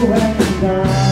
after